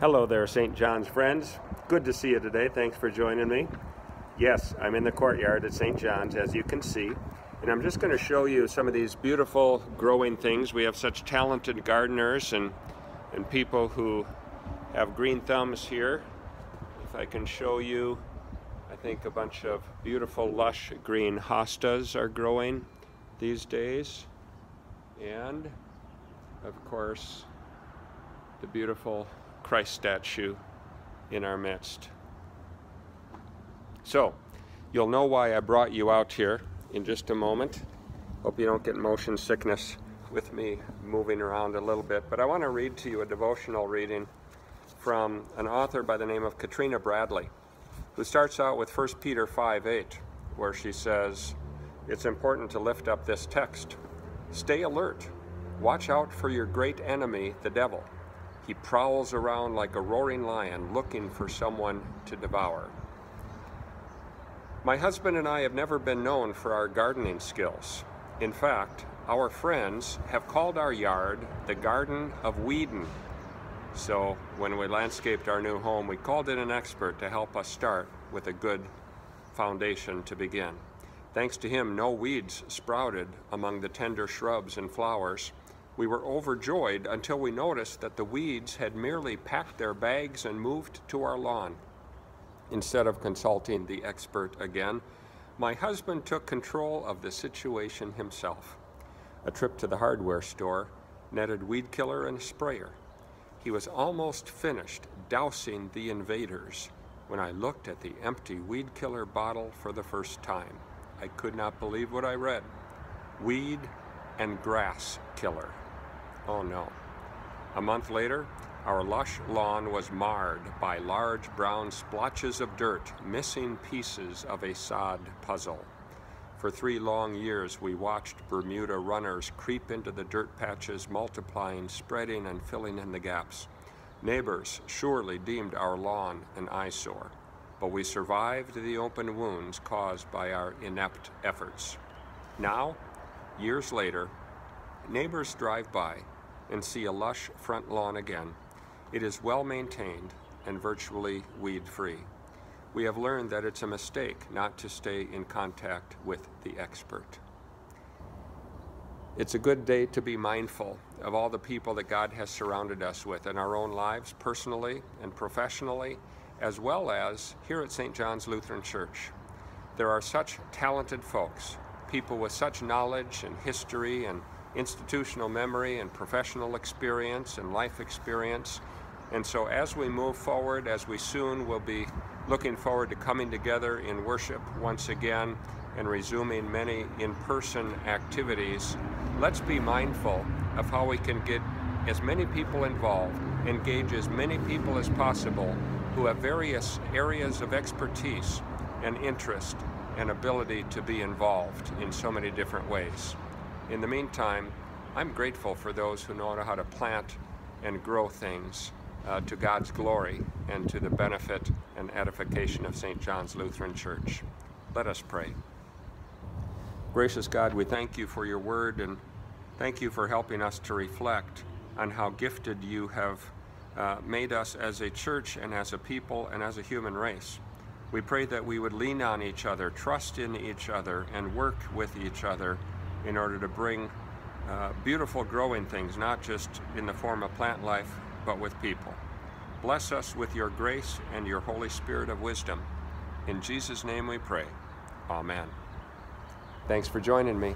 Hello there, St. John's friends. Good to see you today. Thanks for joining me. Yes, I'm in the courtyard at St. John's, as you can see, and I'm just going to show you some of these beautiful growing things. We have such talented gardeners and, and people who have green thumbs here. If I can show you, I think a bunch of beautiful lush green hostas are growing these days. And, of course, the beautiful Christ statue in our midst. So, you'll know why I brought you out here in just a moment. Hope you don't get motion sickness with me moving around a little bit, but I want to read to you a devotional reading from an author by the name of Katrina Bradley, who starts out with 1 Peter 5 8, where she says, It's important to lift up this text. Stay alert. Watch out for your great enemy, the devil. He prowls around like a roaring lion looking for someone to devour. My husband and I have never been known for our gardening skills. In fact, our friends have called our yard the Garden of Weeden. So when we landscaped our new home, we called in an expert to help us start with a good foundation to begin. Thanks to him, no weeds sprouted among the tender shrubs and flowers, we were overjoyed until we noticed that the weeds had merely packed their bags and moved to our lawn. Instead of consulting the expert again, my husband took control of the situation himself. A trip to the hardware store netted weed killer and a sprayer. He was almost finished dousing the invaders when I looked at the empty weed killer bottle for the first time. I could not believe what I read. Weed and grass killer. Oh no. A month later, our lush lawn was marred by large brown splotches of dirt, missing pieces of a sod puzzle. For three long years, we watched Bermuda runners creep into the dirt patches, multiplying, spreading, and filling in the gaps. Neighbors surely deemed our lawn an eyesore, but we survived the open wounds caused by our inept efforts. Now, years later, neighbors drive by and see a lush front lawn again. It is well maintained and virtually weed-free. We have learned that it's a mistake not to stay in contact with the expert. It's a good day to be mindful of all the people that God has surrounded us with in our own lives, personally and professionally, as well as here at St. John's Lutheran Church. There are such talented folks, people with such knowledge and history and institutional memory and professional experience and life experience. And so as we move forward, as we soon will be looking forward to coming together in worship once again and resuming many in-person activities, let's be mindful of how we can get as many people involved, engage as many people as possible who have various areas of expertise and interest and ability to be involved in so many different ways. In the meantime, I'm grateful for those who know how to plant and grow things uh, to God's glory and to the benefit and edification of St. John's Lutheran Church. Let us pray. Gracious God, we thank you for your word and thank you for helping us to reflect on how gifted you have uh, made us as a church and as a people and as a human race. We pray that we would lean on each other, trust in each other, and work with each other in order to bring uh, beautiful growing things, not just in the form of plant life, but with people. Bless us with your grace and your Holy Spirit of wisdom. In Jesus' name we pray. Amen. Thanks for joining me.